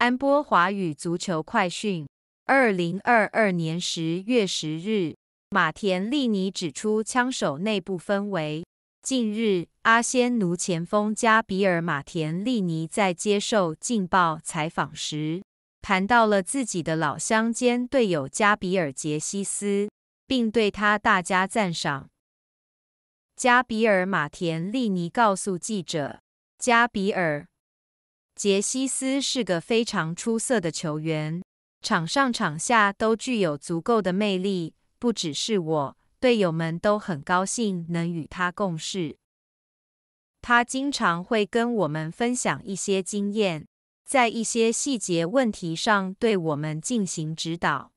安波华语足球快讯，二零二二年十月十日，马田利尼指出枪手内部氛围。近日，阿仙奴前锋加比尔·马田利尼在接受《劲报》采访时，谈到了自己的老乡兼队友加比尔·杰西斯，并对他大加赞赏。加比尔·马田利尼告诉记者：“加比尔。”杰西斯是个非常出色的球员，场上场下都具有足够的魅力。不只是我，队友们都很高兴能与他共事。他经常会跟我们分享一些经验，在一些细节问题上对我们进行指导。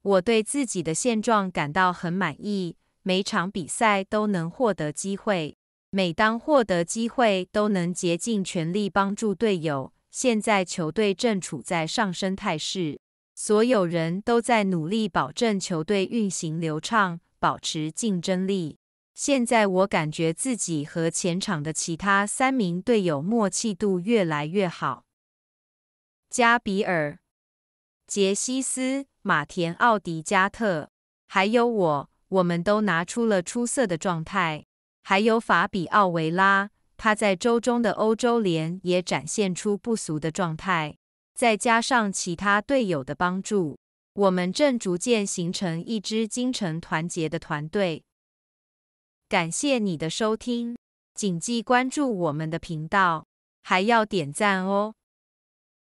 我对自己的现状感到很满意，每场比赛都能获得机会。每当获得机会，都能竭尽全力帮助队友。现在球队正处在上升态势，所有人都在努力保证球队运行流畅，保持竞争力。现在我感觉自己和前场的其他三名队友默契度越来越好。加比尔、杰西斯、马田、奥迪加特，还有我，我们都拿出了出色的状态。还有法比奥维拉，他在周中的欧洲联也展现出不俗的状态。再加上其他队友的帮助，我们正逐渐形成一支精诚团结的团队。感谢你的收听，谨记关注我们的频道，还要点赞哦。